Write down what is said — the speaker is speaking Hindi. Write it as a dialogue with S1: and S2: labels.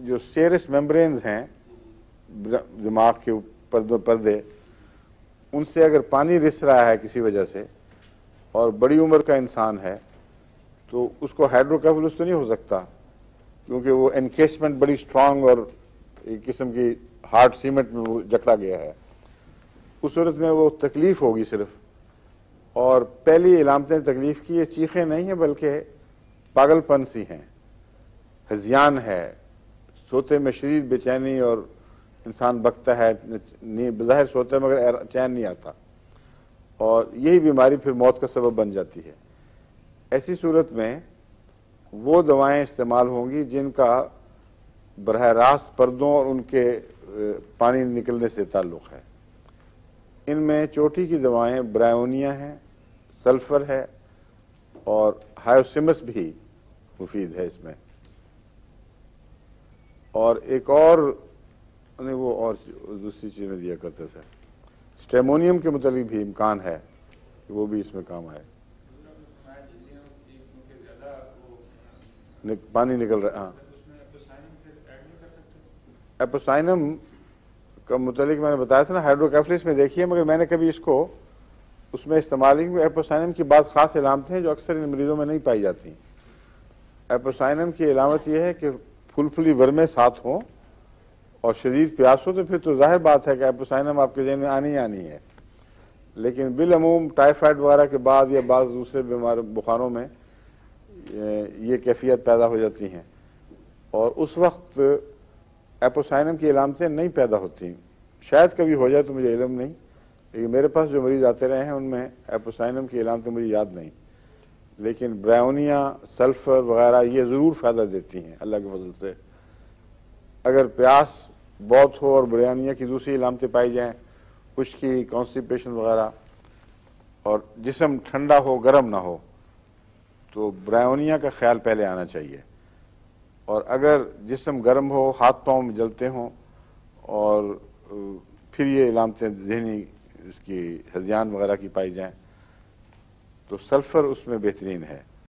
S1: जो सेरस मेम्ब्रेन्स हैं, दिमाग के पर्दे पर्दे, उनसे अगर पानी रिस रहा है किसी वजह से, और बड़ी उम्र का इंसान है तो उसको हाइड्रोकेफलस तो नहीं हो सकता, क्योंकि वो एनकेसमेंट बड़ी स्ट्रांग और एक किस्म की हार्ड सीमेंट में वो जकड़ा गया है। उस सूरत में वो तकलीफ़ होगी सिर्फ़, और पहली इलामतें तकलीफ़ की, ये चीखें नहीं हैं, बल्कि पागलपन सी हैं, हजियान है सोते में शरीर बेचैनी और इंसान बकता है बाहर सोते मगर चैन नहीं आता। और यही बीमारी फिर मौत का सबब बन जाती है। ऐसी सूरत में वो दवाएँ इस्तेमाल होंगी जिनका बरह रास्त पर्दों और उनके पानी निकलने से ताल्लुक़ है। इनमें चोटी की दवाएँ ब्रायोनिया हैं, सल्फ़र है और हायोसिमस भी मुफीद है इसमें। और एक और, नहीं, वो और दूसरी चीज़ में दिया करते थे। स्टेमोनियम के मुतलिक भी इम्कान है कि वो भी इसमें काम आए। पानी निकल रहा हाँ। एपोसाइनम का मुतलिक मैंने बताया था ना, हाइड्रोकैफलिस में देखिए, मगर मैंने कभी इसको, उसमें इस्तेमाल की एपोसाइनम की बात खास इलामतें हैं जो अक्सर इन मरीजों में नहीं पाई जाती। एपोसाइनम की इलामत यह है कि फुलफुली वर्मे साथ हों और शरीर प्यास हो तो फिर तो ज़ाहिर बात है कि एपोसाइनम आपके जहन में आनी आनी है। लेकिन बिलमूम टाइफाइड वगैरह के बाद या बाद दूसरे बीमार बुखारों में, ये कैफियत पैदा हो जाती हैं। और उस वक्त एपोसाइनम की इलामतें नहीं पैदा होती। शायद कभी हो जाए तो मुझे इलम नहीं, लेकिन मेरे पास जो मरीज़ आते रहे हैं, उनमें एपोसाइनम की इलामतें मुझे याद नहीं। लेकिन ब्राउनिया, सल्फ़र वगैरह ये ज़रूर फ़ायदा देती हैं, अल्लाह के फजल से। अगर प्यास बहुत हो और ब्राउनिया की दूसरी इलामतें पाई जाएँ की कॉन्स्टिपेशन वगैरह, और जिसम ठंडा हो, गर्म ना हो तो ब्रायोनिया का ख्याल पहले आना चाहिए। और अगर जिसम गर्म हो, हाथ पाँव में जलते हों, और फिर ये इलामतें जहनी, उसकी हजियान वगैरह की पाई जाएँ तो सल्फ़र उसमें बेहतरीन है।